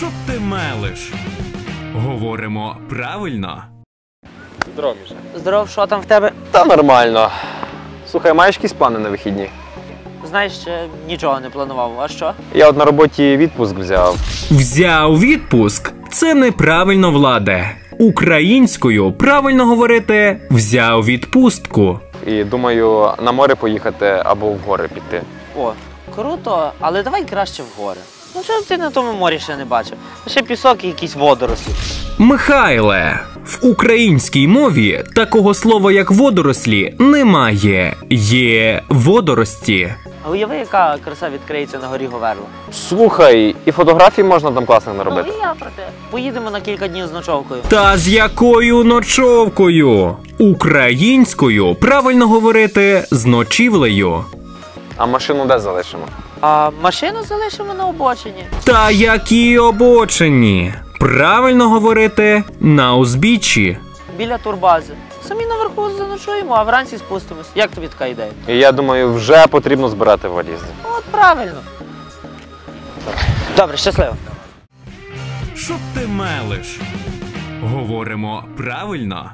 Що ти мелиш? Говоримо правильно. Здорово, Міша. Здоров, що там в тебе? Та нормально. Слухай, маєш якісь плани на вихідні? Знаєш, ще нічого не планував. А що? Я от на роботі відпуск взяв. Взяв відпуск. Це неправильно владе. Українською правильно говорити взяв відпустку. І думаю, на море поїхати або в гори піти. О, круто, але давай краще в гори. Ну що ти на тому морі ще не бачив? Ще пісок і якісь водорослі. Михайле, в українській мові такого слова як водорослі немає. Є водорості. А уяви, яка краса відкриється на горі Говерло. Слухай, і фотографій можна там класних наробити. Ну і я про те. Поїдемо на кілька днів з ночовкою. Та з якою ночовкою? Українською правильно говорити з ночівлею. А машину де залишимо? А машину залишимо на обочині. Та які обочині? Правильно говорити на узбіччі. Біля турбази. Самі наверху заночуємо, а вранці спустимось. Як тобі така ідея? І я думаю, вже потрібно збирати валізи. От правильно. Добре, щасливо. Що ти мелиш? Говоримо правильно.